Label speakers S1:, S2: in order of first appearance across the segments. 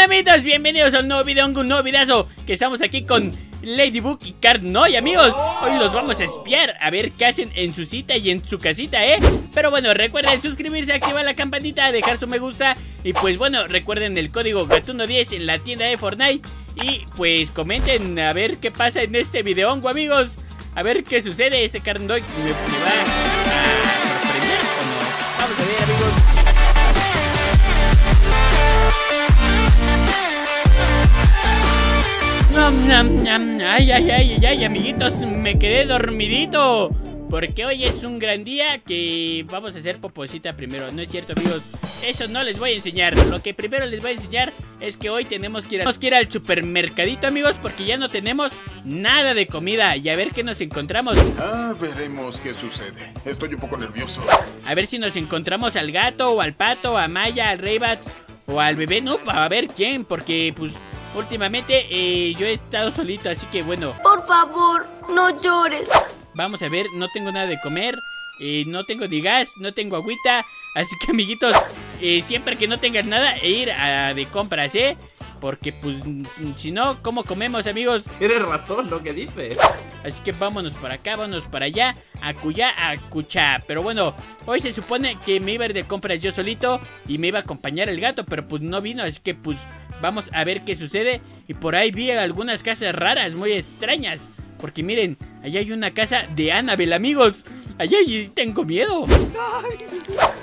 S1: onda amigos? Bienvenidos a un nuevo video, un nuevo videazo Que estamos aquí con Ladybug y Carnoy amigos Hoy los vamos a espiar a ver qué hacen en su cita y en su casita, ¿eh? Pero bueno, recuerden suscribirse, activar la campanita, dejar su me gusta Y pues bueno, recuerden el código Gatuno10 en la tienda de Fortnite Y pues comenten a ver qué pasa en este video, amigos A ver qué sucede, este Carnoy me, Ay, ay, ay, ay, amiguitos, me quedé dormidito. Porque hoy es un gran día que vamos a hacer poposita primero. No es cierto, amigos. Eso no les voy a enseñar. Lo que primero les voy a enseñar es que hoy tenemos que ir, a, que ir al supermercadito, amigos, porque ya no tenemos nada de comida. Y a ver qué nos encontramos.
S2: Ah, veremos qué sucede. Estoy un poco nervioso.
S1: A ver si nos encontramos al gato o al pato, a Maya, al Raybats o al bebé. No, a ver quién, porque pues Últimamente eh, yo he estado solito, así que bueno.
S3: Por favor, no llores.
S1: Vamos a ver, no tengo nada de comer, eh, no tengo ni gas, no tengo agüita. Así que amiguitos, eh, siempre que no tengas nada, e ir a de compras, ¿eh? Porque pues si no, ¿cómo comemos amigos?
S4: Tienes razón lo que dices.
S1: Así que vámonos para acá, vámonos para allá, a cuya, a cucha. Pero bueno, hoy se supone que me iba a ir de compras yo solito y me iba a acompañar el gato, pero pues no vino, así que pues Vamos a ver qué sucede. Y por ahí vi algunas casas raras, muy extrañas. Porque miren, allá hay una casa de Annabelle, amigos. Allá tengo miedo.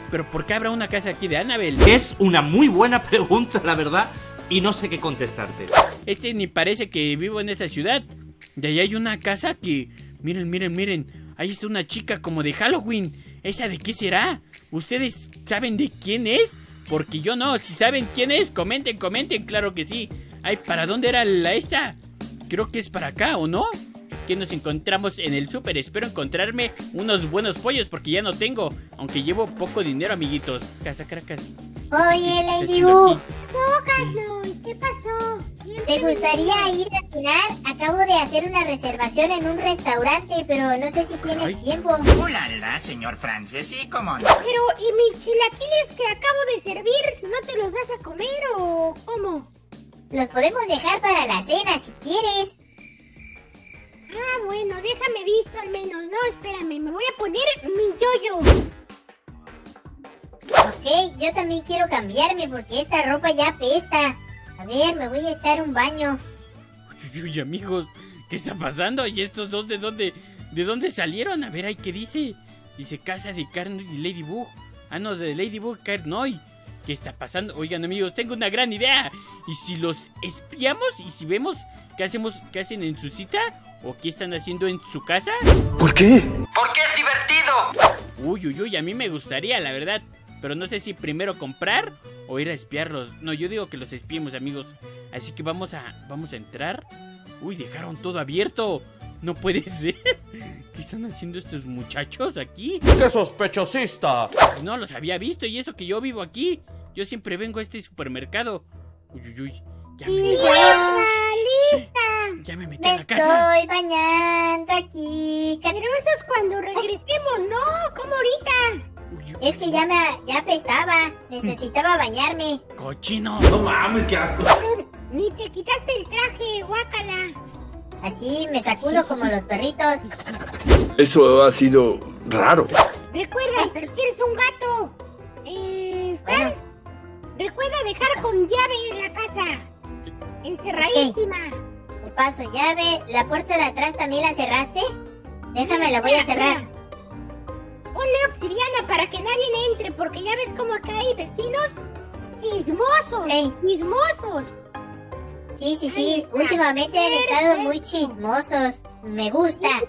S1: Pero ¿por qué habrá una casa aquí de Annabelle?
S4: Es una muy buena pregunta, la verdad. Y no sé qué contestarte.
S1: Este ni parece que vivo en esa ciudad. De allá hay una casa que... Miren, miren, miren. Ahí está una chica como de Halloween. ¿Esa de qué será? ¿Ustedes saben de quién es? Porque yo no. Si saben quién es, comenten, comenten. Claro que sí. Ay, ¿para dónde era la esta? Creo que es para acá, ¿o no? Que nos encontramos en el súper. Espero encontrarme unos buenos pollos porque ya no tengo. Aunque llevo poco dinero, amiguitos. Casa, caracas.
S5: Oye, Ladybug. ¿Qué pasó? ¿Te gustaría ir a cenar? Acabo de hacer una reservación en un restaurante, pero no sé si tienes tiempo.
S6: ¡Hola, señor Francis! ¿Y cómo no?
S5: Pero, ¿y mis chilaquiles que acabo de servir? ¿No te los vas a comer o cómo? Los podemos dejar para la cena si quieres. Ah, bueno, déjame visto al menos. No, espérame, me voy a poner mi yoyo. Ok, yo también quiero cambiarme porque esta ropa ya pesta. A ver, me voy a echar un baño.
S1: Uy, uy, amigos, ¿qué está pasando? ¿Y estos dos de dónde, de dónde salieron? A ver, ahí qué dice. Dice casa de Carnoy y Ladybug. Ah, no, de Ladybug Carnoy. ¿Qué está pasando? Oigan, amigos, tengo una gran idea. ¿Y si los espiamos y si vemos qué hacemos, qué hacen en su cita? ¿O qué están haciendo en su casa?
S2: ¿Por qué?
S6: Porque es divertido.
S1: Uy, uy, uy, a mí me gustaría, la verdad. Pero no sé si primero comprar o ir a espiarlos. No, yo digo que los espiemos, amigos. Así que vamos a, vamos a entrar. Uy, dejaron todo abierto. No puede ser. ¿Qué están haciendo estos muchachos aquí?
S7: ¡Qué sospechosista!
S1: No los había visto y eso que yo vivo aquí. Yo siempre vengo a este supermercado. Uy, uy, uy.
S5: Ya me lista!
S1: Ya me metí a la casa.
S5: estoy bañando aquí. Pero eso es cuando regresemos, ¿no? ¿Cómo ahorita? Es que ya me ya apestaba. Necesitaba bañarme.
S1: ¡Cochino!
S7: No mames, qué asco.
S5: Ni te quitaste el traje, guácala. Así me sacudo como los perritos.
S2: Eso ha sido raro.
S5: Recuerda, prefieres un gato. Eh, Fran, recuerda dejar con llave la casa. Encerradísima. Te paso llave. ¿La puerta de atrás también la cerraste? Déjame, la voy a cerrar. Ponle obsidiana para que nadie entre, porque ya ves como acá hay vecinos chismosos. Chismosos. Sí, sí, sí. Últimamente han estado muy chismosos. Me gusta.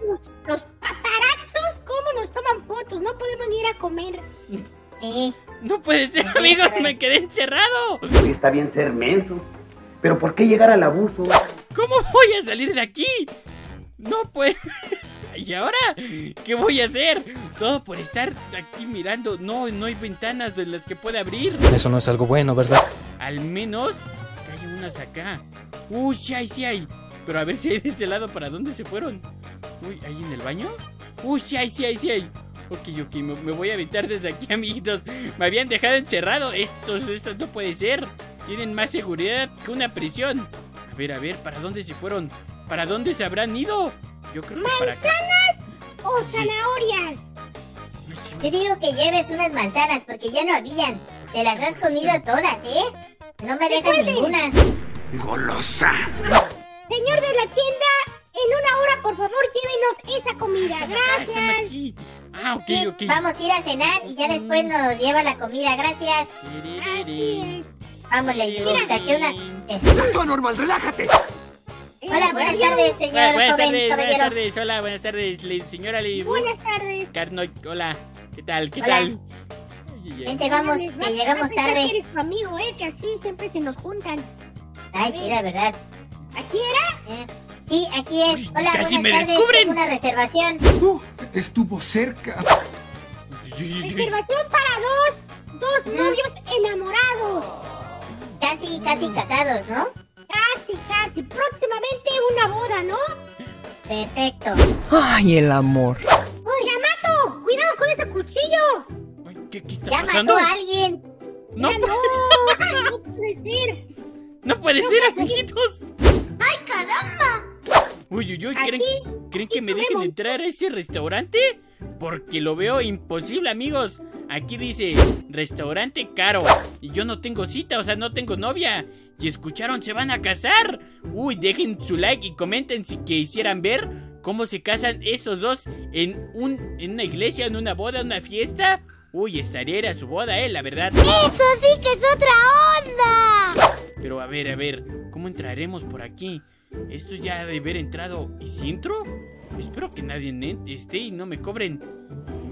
S5: Los paparazos, ¿cómo nos toman fotos? No podemos ni ir a comer. Sí.
S1: No puede ser, amigos, me quedé encerrado.
S8: Hoy está bien ser menso. Pero ¿por qué llegar al abuso?
S1: ¿Cómo voy a salir de aquí? No puede. ¿Y ahora? ¿Qué voy a hacer? Todo por estar aquí mirando. No, no hay ventanas de las que puede abrir.
S9: Eso no es algo bueno, ¿verdad?
S1: Al menos que hay unas acá. Uy, sí hay, sí hay. Pero a ver si hay de este lado. ¿Para dónde se fueron? Uy, ¿hay en el baño? Uy, sí hay, sí hay, sí hay. Ok, ok, me, me voy a evitar desde aquí, amiguitos. Me habían dejado encerrado. Estos, estos no puede ser. tienen más seguridad que una prisión. A ver, a ver, ¿para dónde se fueron? ¿Para dónde se habrán ido? Yo creo que para acá.
S5: ¿Manzanas o zanahorias?
S9: Te digo que lleves unas manzanas porque ya no habían. Te las has comido todas, ¿eh? No me dejas ninguna.
S6: Golosa.
S5: Señor de la tienda, en una hora, por favor, llévenos esa comida.
S1: Acá, están
S5: Gracias.
S1: aquí. Ah, ok,
S9: Sí,
S1: ok.
S9: vamos a ir a cenar y ya después nos lleva la comida, gracias.
S5: Así es.
S9: Vamos, Lady saqué una... eh,
S6: Tú anormal, relájate.
S9: Hola, buenas tardes, señor
S1: Buenas,
S9: joven
S1: tardes, buenas tardes. Hola, buenas tardes, señora Ladybug.
S5: Buenas tardes.
S1: Carnoy, hola. ¿Qué tal? ¿Qué
S9: Hola.
S1: tal?
S9: Vente, vamos, que llegamos tarde.
S5: que eres tu amigo, ¿eh? Que así siempre se nos juntan.
S9: Ay, sí, la verdad.
S5: ¿Aquí era?
S9: Eh, Sí, aquí es.
S1: Uy,
S9: Hola,
S1: casi
S9: buenas
S1: me
S9: tardes.
S1: descubren.
S9: tengo una reservación.
S2: Uh, estuvo cerca.
S5: Reservación para dos. Dos novios enamorados.
S9: Casi, casi casados, ¿no?
S5: Casi, casi. Próximamente una boda, ¿no?
S9: Perfecto.
S10: Ay, el amor.
S5: ¡Yamato! ¡Cuidado con ese cuchillo!
S1: Ay, ¿Qué, qué está
S9: Ya
S1: pasando?
S9: mató a alguien.
S1: No,
S5: Ya no, no puede ser.
S1: no puede ser, amiguitos.
S3: ¡Ay, caramba!
S1: Uy, uy, uy, ¿creen, ¿creen que me dejen entrar a ese restaurante? Porque lo veo imposible, amigos. Aquí dice, restaurante caro. Y yo no tengo cita, o sea, no tengo novia. Y escucharon, se van a casar. Uy, dejen su like y comenten si quisieran ver cómo se casan esos dos en, un, en una iglesia, en una boda, en una fiesta. Uy, estaría era su boda, eh, la verdad.
S3: ¡Eso sí que es otra onda!
S1: Pero a ver, a ver, ¿cómo entraremos por aquí? Esto ya ha de haber entrado. ¿Y si entro? Espero que nadie esté y no me cobren.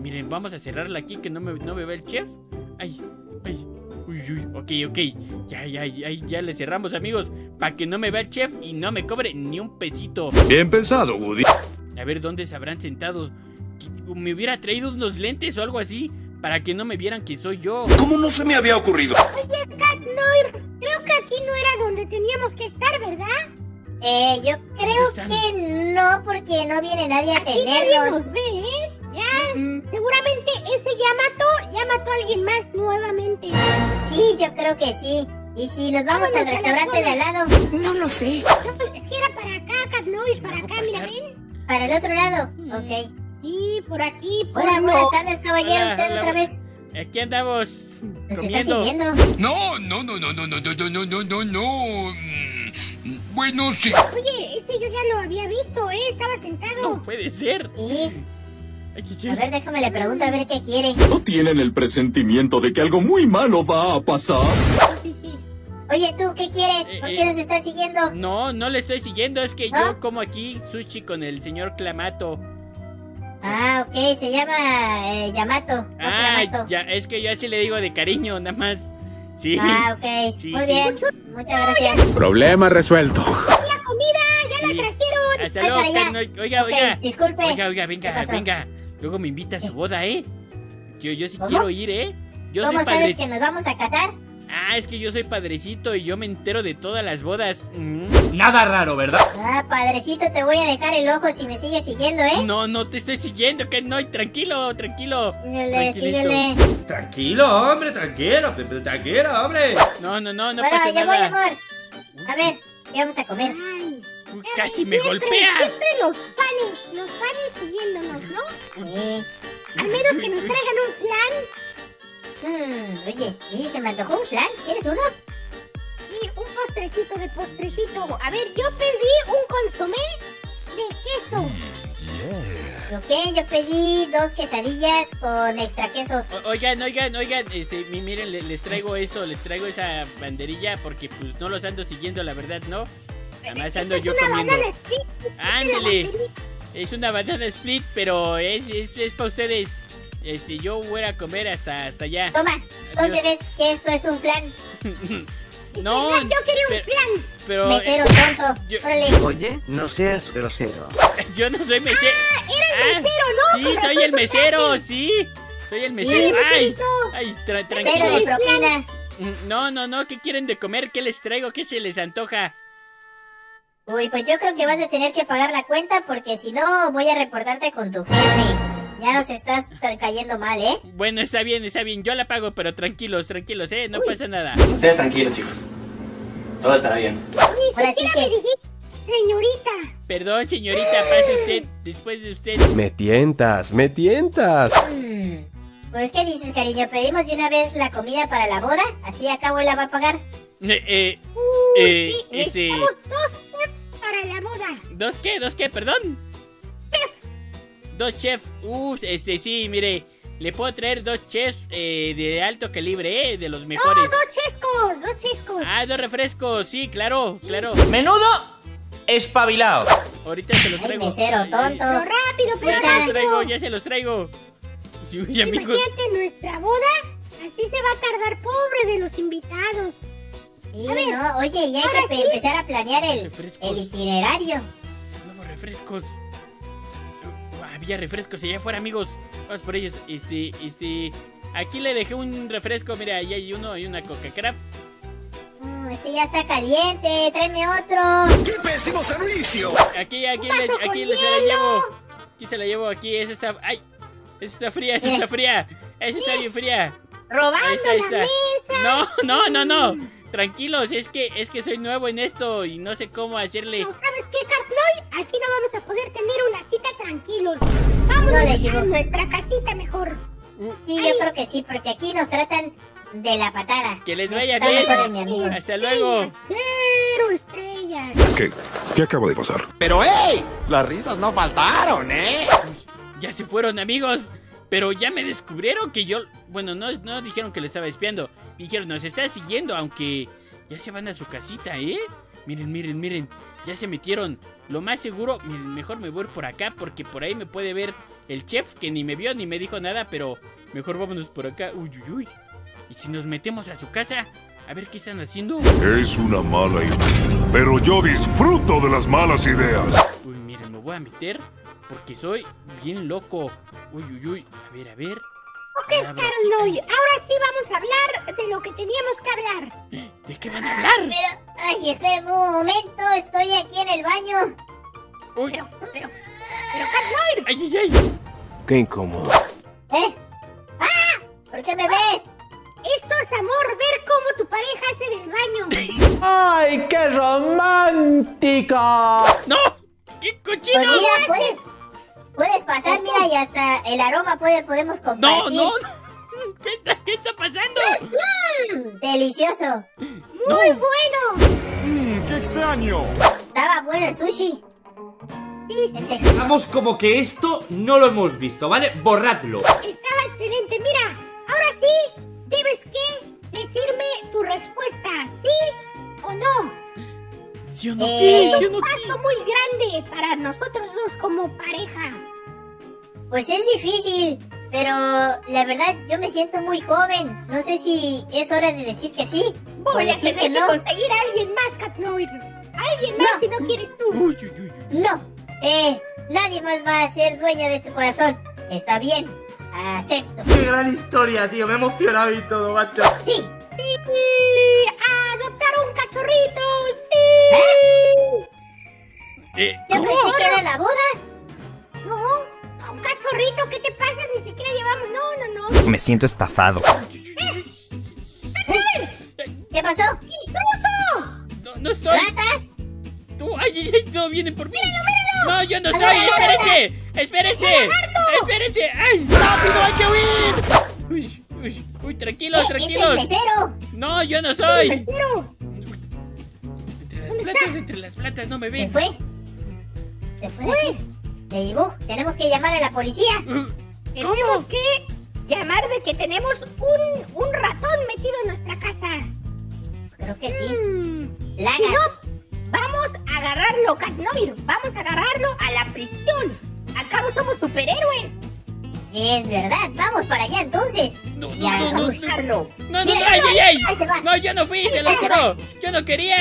S1: Miren, vamos a cerrarla aquí que no me, no me vea el chef. Ay, ay, uy, uy, ok, ok. Ya, ya, ya, ya le cerramos, amigos. Para que no me vea el chef y no me cobre ni un pesito.
S7: Bien pensado, Woody.
S1: A ver dónde se habrán sentado. Me hubiera traído unos lentes o algo así. Para que no me vieran que soy yo.
S7: ¿Cómo no se me había ocurrido?
S5: Oye, Cat Noir, creo que aquí no era donde teníamos que estar, ¿verdad?
S9: Eh, yo creo que no, porque no viene nadie a
S5: Aquí nadie
S9: atendernos.
S5: nos ve, ¿eh? Ya,
S9: Mm,
S5: seguramente ese Yamato ya mató a alguien más nuevamente.
S9: Sí, yo creo que sí. Y si nos vamos
S5: Vámonos
S9: al restaurante de al lado,
S10: No lo sé.
S5: No, es que era para acá, Cat Noir,
S1: ¿Sí me
S5: para acá, mira,
S1: pasar?
S5: ven.
S9: para el otro lado. Ok.
S5: Sí, por aquí, por
S9: Hola,
S5: no.
S9: buenas tardes, caballero.
S1: Hola,
S9: ¿Usted
S1: hola,
S9: otra vez?
S1: Aquí andamos
S9: Nos
S1: comiendo.
S11: No, no, no, no, no, no, no, no, no, no, no. Mm, Bueno, sí.
S5: Oye, ese yo ya lo había visto, ¿eh? Estaba sentado.
S1: No puede ser.
S9: Sí. A ver, déjame le pregunto a ver qué quiere.
S7: ¿No tienen el presentimiento de que algo muy malo va a pasar?
S5: Sí.
S9: Oye, ¿tú qué quieres? ¿Por
S1: Eh,
S9: qué
S1: eh.
S9: nos estás siguiendo?
S1: No, no le estoy siguiendo, es que
S9: ¿Ah?
S1: yo como aquí sushi con el señor Clamato.
S9: Ah, ok, se llama eh, Yamato.
S1: Ah,
S9: Clamato.
S1: ya, es que yo así le digo de cariño, nada más. Sí.
S9: Ah, ok.
S1: Sí,
S9: Muy
S1: sí.
S9: bien. Muchas gracias.
S2: Problema resuelto.
S5: La comida, ya
S1: Sí.
S5: la trajeron.
S1: Hasta luego, Oiga,
S9: Ok,
S1: oiga.
S9: disculpe.
S1: Oiga, oiga,
S9: ¿Qué
S1: venga, venga. Luego me invita a su boda, ¿eh? Yo, yo sí
S9: ¿Cómo?
S1: quiero ir, ¿eh? Yo
S9: ¿Cómo
S1: soy
S9: sabes
S1: padre.
S9: que nos vamos a casar?
S1: Ah, es que yo soy padrecito y yo me entero de todas las bodas. Mm.
S4: Nada raro, ¿verdad?
S9: Ah, padrecito, te voy a dejar el ojo si me sigues siguiendo, ¿eh?
S1: No, no te estoy siguiendo, que no, tranquilo, tranquilo.
S9: Síguele, síguele.
S4: Tranquilo, hombre, tranquilo, tranquilo, hombre.
S1: No, no, no, no
S9: bueno,
S1: pasa
S9: ya voy,
S1: nada.
S9: amor. A ver, ¿qué vamos a comer?
S1: Casi me golpea.
S5: Siempre los panes, los panes siguiéndonos, ¿no?
S9: Sí.
S5: Al menos que nos traigan un flan
S9: Hmm, oye, sí, se me antojó un flan. ¿Quieres uno?
S5: y un postrecito de postrecito. A ver, yo pedí un consomé de queso.
S9: Ok, yo pedí dos quesadillas con extra queso.
S1: O- Oigan, oigan, oigan, este, mi- miren, le- les traigo esto, les traigo esa banderilla porque pues no los ando siguiendo, la verdad, ¿no? Nada más ando yo
S5: una
S1: comiendo.
S5: banana split.
S1: Ándele, es una banana split, pero es, es, es para ustedes. Este, yo voy a comer hasta, hasta allá.
S9: Toma, ¿dónde
S1: Adiós.
S9: ves que esto es un flan?
S1: No,
S5: Yo quería un
S1: pero,
S5: flan.
S1: pero
S9: Mesero
S1: eh,
S9: tonto.
S1: yo-
S9: Órale.
S10: Oye, no seas grosero.
S1: yo no soy mesero.
S5: Era el mesero, ¿no?
S1: Sí,
S5: Con
S1: soy el mesero, sí. Soy el
S9: Sí,
S1: mesero. Ay,
S5: meserito.
S1: ay, tra-
S9: Cero de
S1: tranquilos.
S9: propina.
S1: Mm, No, no, no, ¿qué quieren de comer? ¿Qué les traigo? ¿Qué se les antoja?
S9: Uy, pues yo creo que vas a tener que pagar la cuenta porque si no voy a reportarte con tu jefe. Ya nos estás ca- cayendo mal, ¿eh?
S1: Bueno, está bien, está bien, yo la pago, pero tranquilos, tranquilos, ¿eh? No pasa nada.
S8: Ustedes tranquilos, chicos.
S12: Todo estará bien.
S5: Ni
S9: sí
S5: siquiera
S9: que-
S5: me dijiste, señorita.
S1: Perdón, señorita, pase usted después de usted.
S13: Me tientas, me tientas.
S9: Mm, Pues, ¿qué dices, cariño? ¿Pedimos de una vez la comida para la boda? ¿Así acá abuela va a pagar?
S1: Eh, eh,
S5: Uy,
S1: Eh,
S5: sí,
S1: este-
S5: necesitamos dos
S1: ¿dos qué? ¿Dos qué? Perdón. Dos chefs. Uh, este sí, mire. Le puedo traer dos chefs eh, de alto calibre, eh, de los
S5: No,
S1: mejores.
S5: dos chescos, dos chescos.
S1: Ah, dos refrescos, sí, claro, claro.
S10: Menudo espabilado.
S1: Ahorita se los
S9: Ay,
S1: traigo.
S9: mesero
S1: Ay, ay,
S9: tonto.
S5: Pero rápido,
S1: Ya
S5: pero
S1: se los traigo, ya se los traigo. Uy, amigos.
S5: Imagínate nuestra boda. Así se va a tardar, pobre de los invitados.
S9: Sí,
S5: A ver,
S9: no, oye, ya hay que
S5: sí.
S9: empezar a planear el, el itinerario.
S1: Refrescos. Había refrescos allá afuera, amigos. Vamos por ellos. Este, este. Aquí le dejé un refresco. Mira, ahí hay uno, hay una Coca Craft.
S9: Mm, este ya está caliente, tráeme otro.
S6: ¡Qué pésimo servicio!
S1: Aquí, aquí, le, aquí le- se la llevo. Aquí se la llevo, aquí. Esa está. ¡Ay! Esa está fría, esa está fría. Esa está bien fría.
S5: Robando
S1: Ahí está, ahí
S5: la
S1: está.
S5: mesa.
S1: No, no, no, no. Tranquilos, es que, es que soy nuevo en esto y no sé cómo hacerle.
S5: No, ¿sabes qué, Cartloy? Aquí no vamos a poder tener una cita tranquilos. Vamos
S9: No
S5: a nuestra casita mejor.
S9: Sí,
S5: Ay.
S9: yo creo que sí, porque aquí nos tratan de la patada.
S1: Que les vaya
S9: Está
S1: bien. Hasta luego.
S5: Cero estrellas.
S2: ¿Qué? ¿Qué acaba de pasar?
S6: Pero ¡hey! Las risas no faltaron, ¿eh?
S1: Ya se fueron, amigos. Pero ya me descubrieron que yo. Bueno, no, no dijeron que le estaba espiando. Dijeron, nos está siguiendo, aunque ya se van a su casita, ¿eh? Miren, miren, miren. Ya se metieron. Lo más seguro, miren, mejor me voy por acá porque por ahí me puede ver el chef que ni me vio ni me dijo nada, pero mejor vámonos por acá. Uy, uy, uy. ¿Y si nos metemos a su casa? A ver qué están haciendo.
S14: Es una mala idea. Pero yo disfruto de las malas ideas.
S1: Uy, miren, me voy a meter porque soy bien loco. Uy, uy, uy. A ver, a ver.
S5: Ok. Cartloy, ahora sí vamos a hablar de lo que teníamos que hablar.
S1: ¿De qué van a hablar?
S9: Pero, ay, esperen un momento, estoy aquí en el baño.
S1: Uy,
S5: Pero, pero, pero, Cartloy,
S1: ay, ay, ay.
S13: Qué incómodo.
S9: ¿Eh? ¡Ah! ¿Por qué me ves?
S5: esto es amor, ver cómo tu pareja hace del baño.
S10: ¡Ay, qué romántica!
S1: ¡No! ¡Qué
S9: Pues
S1: cochino!
S9: mira, puedes, puedes pasar, mira, y hasta el aroma puede, podemos
S1: ¡No,
S9: compartir.
S1: no! ¿Qué está, qué está pasando?
S9: Mm, delicioso.
S5: Muy bueno.
S6: Mmm, qué extraño.
S9: Estaba bueno el sushi. Este,
S4: Vamos como que esto no lo hemos visto, ¿vale? Borradlo.
S5: Estaba excelente. Mira, ahora sí, debes que decirme tu respuesta, ¿sí o no?
S1: ¿Sí o no
S9: Eh,
S1: qué?
S5: Es
S1: ¿Sí o
S5: un
S1: no qué?
S5: paso muy grande para nosotros dos como pareja.
S9: Pues es difícil, pero la verdad yo me siento muy joven. No sé si es hora de decir que sí
S5: Voy a
S9: decir
S5: tener
S9: que
S5: que
S9: no.
S5: conseguir a alguien más, Catnoir. Alguien más
S9: No.
S5: si no quieres tú.
S1: Uy, uy, uy, uy.
S9: No, eh, nadie más va a ser dueño de tu corazón. Está bien, acepto.
S4: Qué gran historia, tío. Me he emocionado y todo, macho.
S9: Sí,
S5: Sí, adoptar un cachorrito. Sí.
S1: Eh, ¿cómo?
S9: pensé que era la boda.
S5: No, un cachorrito, ¿qué te pasa? Ni siquiera llevamos. No, no, no.
S10: Me siento estafado.
S9: ¿Qué pasó?
S5: ¡Intruso!
S1: No, no estoy.
S9: ¿Ratas?
S1: Tú, ay, ay, ay, no, vienen por mí. No, yo no
S9: A
S1: soy.
S9: ver.
S1: Espérense, espérense. Espérense. Ay.
S6: ¡Rápido, hay que huir!
S1: Uy, uy, uy, tranquilos, tranquilos.
S9: Es el.
S1: No, yo no soy.
S5: Mesero.
S1: Entre las
S5: ¿Dónde
S1: plantas,
S5: está?
S1: entre las plantas, no me
S9: Se
S1: ven.
S9: fue. Se fue de aquí. Ladybug, tenemos que llamar a la policía.
S1: Uh,
S5: Tenemos que llamar de que tenemos un, un ratón metido en nuestra casa.
S9: Creo que sí.
S5: Mm, Si
S9: Lagas.
S5: no, vamos a agarrarlo, Catnoir. Vamos a agarrarlo a la prisión. Cabo somos superhéroes.
S9: Es verdad, vamos para allá entonces.
S1: No, no, no, no, no.
S5: Buscarlo.
S1: No, no, no, ay, ay, ay. No, yo no fui, se lo juro. Yo no quería.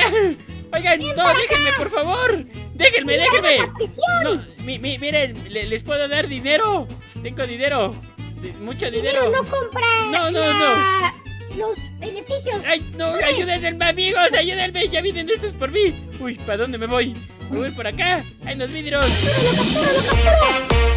S1: Oigan, no, déjenme, por favor. Déjenme, déjenme. No, mi, mi- miren, le- les puedo dar dinero. Tengo dinero. Mucho
S5: dinero. No compra
S1: No, no,
S5: la- los beneficios.
S1: Ay, no, ayúdenme, amigos, ayúdenme. Ya vienen estos por mí. Uy, ¿para dónde me voy? Me voy por acá. Hay unos vidrios.
S5: ¡Captúralo, captúralo!